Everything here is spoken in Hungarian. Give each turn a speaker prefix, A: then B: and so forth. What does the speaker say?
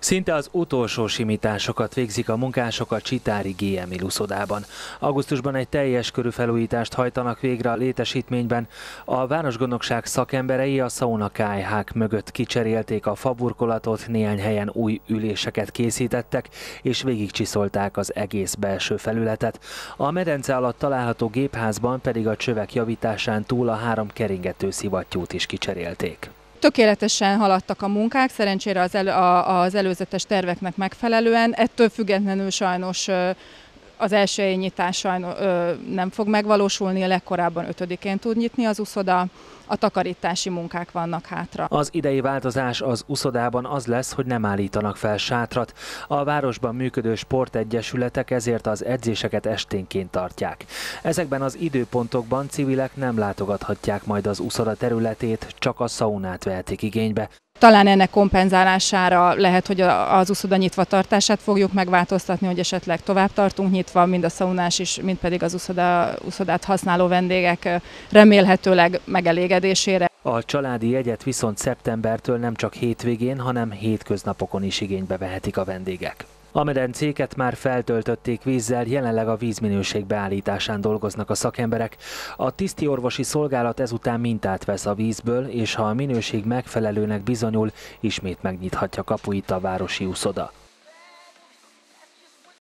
A: Szinte az utolsó simításokat végzik a munkások a Csitári GM Luszodában. Augusztusban egy teljes körű felújítást hajtanak végre a létesítményben. A városgondnokság szakemberei a sauna kájhák mögött kicserélték a faburkolatot, néhány helyen új üléseket készítettek, és végigcsiszolták az egész belső felületet. A medence alatt található gépházban pedig a csövek javításán túl a három keringető szivattyút is kicserélték.
B: Tökéletesen haladtak a munkák, szerencsére az, elő, az előzetes terveknek megfelelően. Ettől függetlenül sajnos az első nyitás sajnos nem fog megvalósulni, legkorábban ötödikén tud nyitni az uszoda, a takarítási munkák vannak hátra.
A: Az idei változás az uszodában az lesz, hogy nem állítanak fel sátrat. A városban működő sportegyesületek ezért az edzéseket esténként tartják. Ezekben az időpontokban civilek nem látogathatják majd az uszoda területét, csak a szaunát vehetik igénybe.
B: Talán ennek kompenzálására lehet, hogy az uszoda nyitva tartását fogjuk megváltoztatni, hogy esetleg tovább tartunk nyitva, mind a szaunás is, mind pedig az uszoda, uszodát használó vendégek remélhetőleg megelégedésére.
A: A családi jegyet viszont szeptembertől nem csak hétvégén, hanem hétköznapokon is igénybe vehetik a vendégek. A medencéket már feltöltötték vízzel, jelenleg a vízminőség beállításán dolgoznak a szakemberek. A tiszti orvosi szolgálat ezután mintát vesz a vízből, és ha a minőség megfelelőnek bizonyul, ismét megnyithatja kapuit a városi úszoda.